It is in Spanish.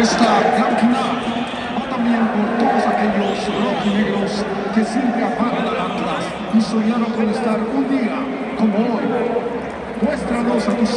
esta gran final va también por todos aquellos rojinegros que siempre apagan al Atlas y soñaron con estar un día como hoy. Muéstranos a tus